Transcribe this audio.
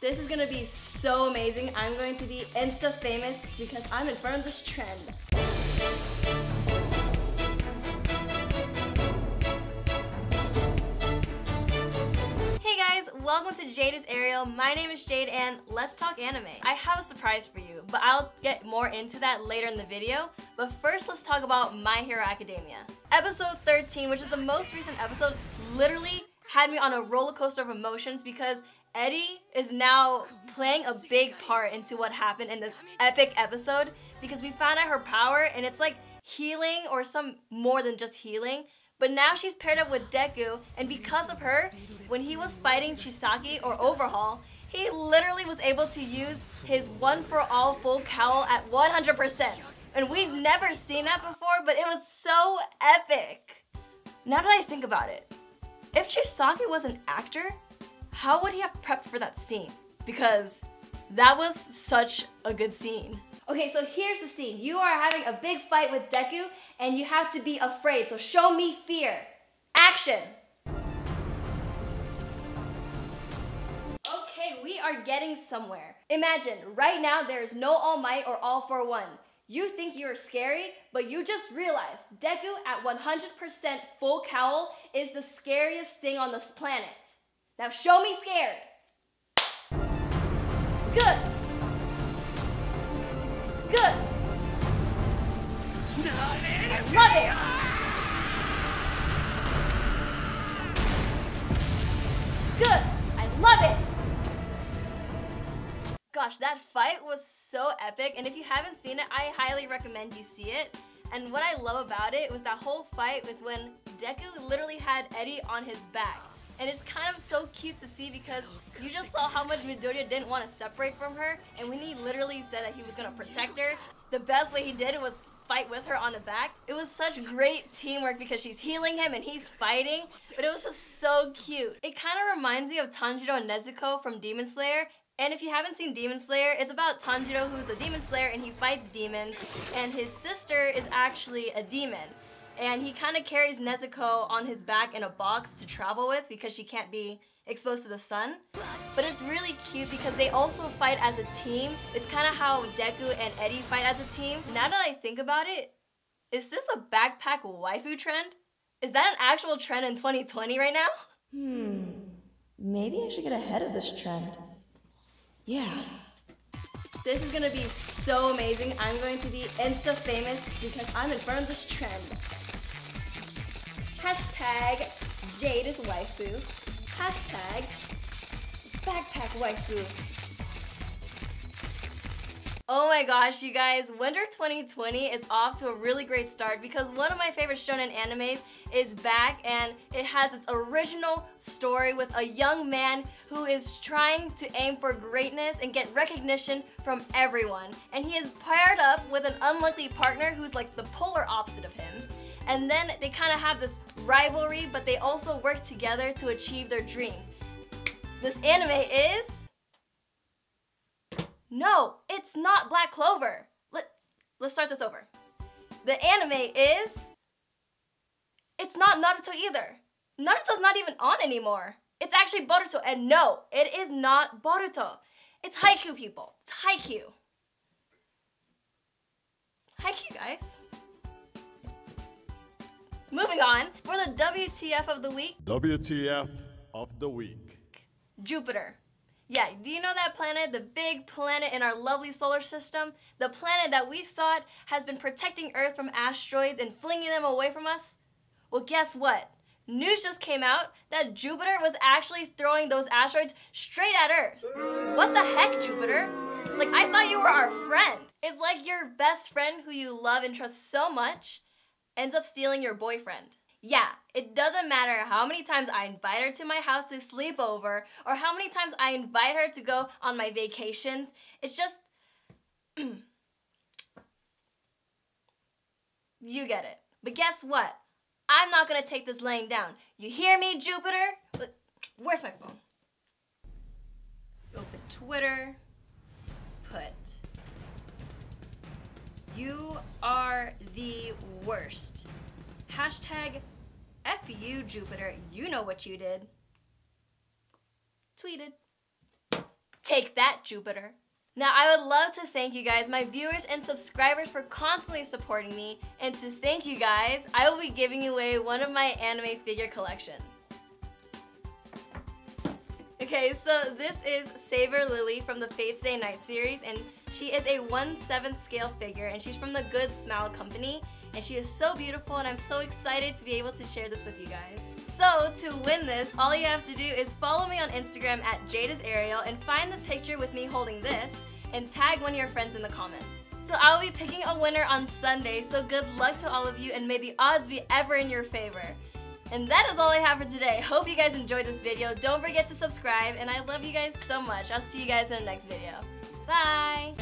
This is gonna be so amazing. I'm going to be insta famous because I'm in front of this trend. Hey guys, welcome to Jade is Arielle. My name is Jade and let's talk anime. I have a surprise for you, but I'll get more into that later in the video. But first, let's talk about My Hero Academia. Episode 13, which is the most recent episode, literally had me on a roller coaster of emotions because Eri is now playing a big part into what happened in this epic episode because we found out her power and it's like healing or some more than just healing. But now she's paired up with Deku, and because of her, when he was fighting Chisaki or Overhaul, he literally was able to use his one for all full cowl at 100%. And we've never seen that before, but it was so epic. Now that I think about it, if Chisaki was an actor, how would he have prepped for that scene? Because that was such a good scene. Okay, so here's the scene. You are having a big fight with Deku, and you have to be afraid, so show me fear. Action! Okay, we are getting somewhere. Imagine, right now there is no All Might or All for One. You think you're scary, but you just realized Deku at 100% full cowl is the scariest thing on this planet. Now show me scared. Good. Good. I love it. Good. I love it. Gosh, that fight was so epic, and if you haven't seen it, I highly recommend you see it. And what I love about it was that whole fight was when Deku literally had Eri on his back. And it's kind of so cute to see because you just saw how much Midoriya didn't want to separate from her. And when he literally said that he was going to protect her, the best way he did was fight with her on the back. It was such great teamwork because she's healing him and he's fighting, but it was just so cute. It kind of reminds me of Tanjiro and Nezuko from Demon Slayer, and if you haven't seen Demon Slayer, it's about Tanjiro who's a demon slayer and he fights demons, and his sister is actually a demon. And he kind of carries Nezuko on his back in a box to travel with because she can't be exposed to the sun. But it's really cute because they also fight as a team. It's kind of how Deku and Eri fight as a team. Now that I think about it, is this a backpack waifu trend? Is that an actual trend in 2020 right now? Hmm, maybe I should get ahead of this trend. Yeah. This is gonna be so amazing. I'm going to be insta famous because I'm in front of this trend. Hashtag Jade is waifu. Hashtag backpack waifu. Oh my gosh, you guys, Winter 2020 is off to a really great start because one of my favorite shonen animes is back and it has its original story with a young man who is trying to aim for greatness and get recognition from everyone. And he is paired up with an unlikely partner who's like the polar opposite of him. And then they kind of have this rivalry, but they also work together to achieve their dreams. This anime is no, it's not Black Clover. Let, let's start this over. The anime is... It's not Naruto either. Naruto's not even on anymore. It's actually Boruto, and no, it is not Boruto. It's Haikyuu, people. It's Haikyuu. Haikyuu, guys. Moving on, for the WTF of the week, WTF of the week. Jupiter. Yeah, do you know that planet, the big planet in our lovely solar system? The planet that we thought has been protecting Earth from asteroids and flinging them away from us? Well, guess what? News just came out that Jupiter was actually throwing those asteroids straight at Earth. What the heck, Jupiter? Like, I thought you were our friend. It's like your best friend who you love and trust so much ends up stealing your boyfriend. Yeah, it doesn't matter how many times I invite her to my house to sleep over or how many times I invite her to go on my vacations. It's just. you get it. But guess what? I'm not gonna take this laying down. You hear me, Jupiter? Where's my phone? Open Twitter. Put. You are the worst. Hashtag F you, Jupiter. You know what you did. Tweeted. Take that, Jupiter. Now, I would love to thank you guys, my viewers and subscribers, for constantly supporting me. And to thank you guys, I will be giving away one of my anime figure collections. Okay, so this is Saber Lily from the Fate Stay Night series, and she is a 1 7th scale figure, and she's from the Good Smile Company, and she is so beautiful, and I'm so excited to be able to share this with you guys. So, to win this, all you have to do is follow me on Instagram at JadeisArielle and find the picture with me holding this, and tag one of your friends in the comments. So I will be picking a winner on Sunday, so good luck to all of you, and may the odds be ever in your favor. And that is all I have for today. Hope you guys enjoyed this video. Don't forget to subscribe, and I love you guys so much. I'll see you guys in the next video. Bye!